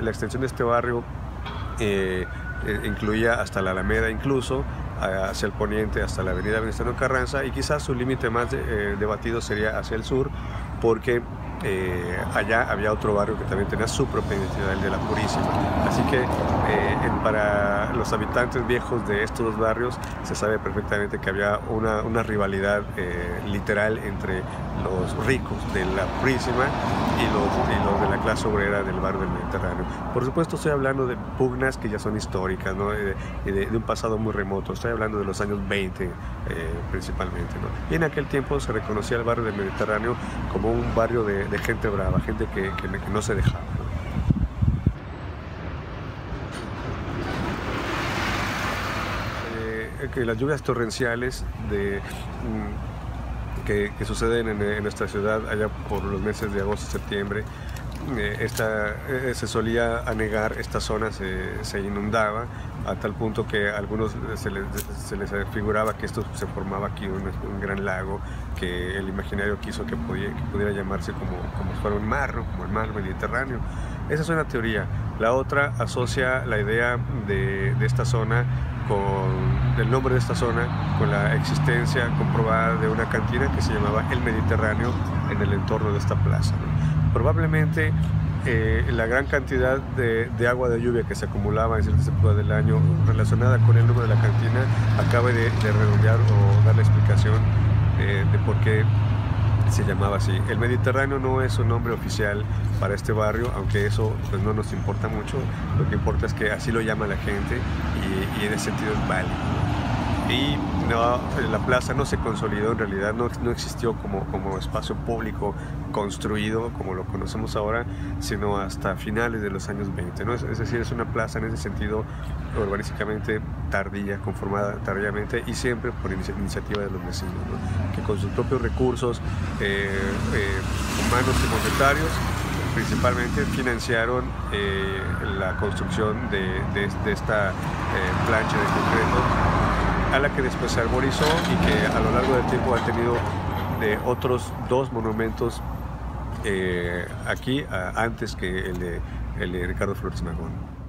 La extensión de este barrio eh, eh, incluía hasta la Alameda incluso, hacia el poniente hasta la avenida Venustiano Carranza y quizás su límite más eh, debatido sería hacia el sur porque allá había otro barrio que también tenía su propia identidad, el de la Purísima. Así que para los habitantes viejos de estos dos barrios se sabe perfectamente que había una, rivalidad literal entre los ricos de la Purísima y los, de la clase obrera del barrio del Mediterráneo. Por supuesto estoy hablando de pugnas que ya son históricas, de, un pasado muy remoto, estoy hablando de los años 20 principalmente. ¿no? Y en aquel tiempo se reconocía el barrio del Mediterráneo como un barrio de, gente brava, gente que no se dejaba. Eh, que las lluvias torrenciales de, mm, que, suceden en, en, nuestra ciudad allá por los meses de agosto y septiembre, eh, esta, eh, se solía anegar, esta zona se, se, inundaba a tal punto que a algunos se les, se les figuraba que esto se formaba aquí un, un, gran lago que el imaginario quiso que, pudiera llamarse como, como fuera un mar, ¿no? como el mar Mediterráneo. Esa es una teoría. La otra asocia la idea de, de esta zona con el nombre de esta zona con la existencia comprobada de una cantina que se llamaba El Mediterráneo en el entorno de esta plaza. ¿no? Probablemente eh, la gran cantidad de, agua de lluvia que se acumulaba en ciertas épocas del año relacionada con el número de la cantina acabe de, de redondear o dar la explicación eh, de por qué se llamaba así. El Mediterráneo no es un nombre oficial para este barrio, aunque eso pues, no nos importa mucho. Lo que importa es que así lo llama la gente y, y en ese sentido es válido y no, la plaza no se consolidó en realidad, no, no, existió como, como espacio público construido como lo conocemos ahora, sino hasta finales de los años 20. ¿no? Es, decir, es una plaza en ese sentido urbanísticamente tardía, conformada tardíamente y siempre por inicia iniciativa de los vecinos, ¿no? que con sus propios recursos eh, eh, humanos y monetarios principalmente financiaron eh, la construcción de, de, esta plancha de concreto a la que después se arborizó y que a lo largo del tiempo ha tenido otros dos monumentos eh, aquí antes que el el de Ricardo Flores Magón.